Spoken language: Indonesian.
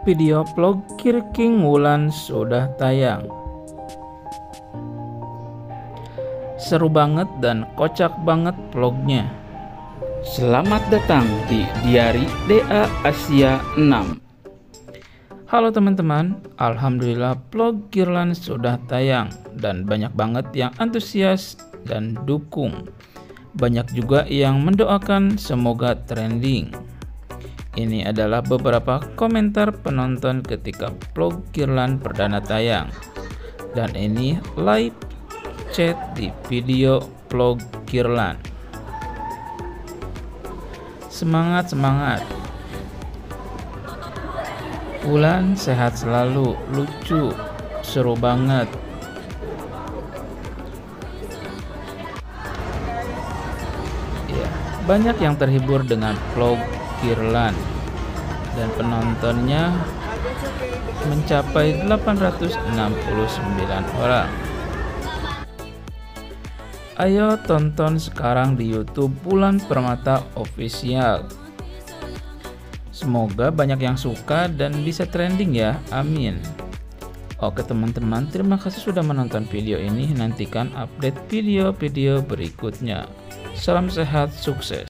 Video vlog King Wulan sudah tayang. Seru banget dan kocak banget vlognya. Selamat datang di Diari DA Asia 6. Halo teman-teman, Alhamdulillah vlog Kirlan sudah tayang dan banyak banget yang antusias dan dukung. Banyak juga yang mendoakan semoga trending. Ini adalah beberapa komentar penonton ketika vlog Kirlan perdana tayang. Dan ini live chat di video vlog Kirlan. Semangat, semangat. Wulan sehat selalu, lucu, seru banget. Ya, banyak yang terhibur dengan vlog Kirlan dan penontonnya mencapai 869 orang. Ayo tonton sekarang di YouTube Bulan Permata Official. Semoga banyak yang suka dan bisa trending ya. Amin. Oke teman-teman, terima kasih sudah menonton video ini. Nantikan update video-video berikutnya. Salam sehat, sukses.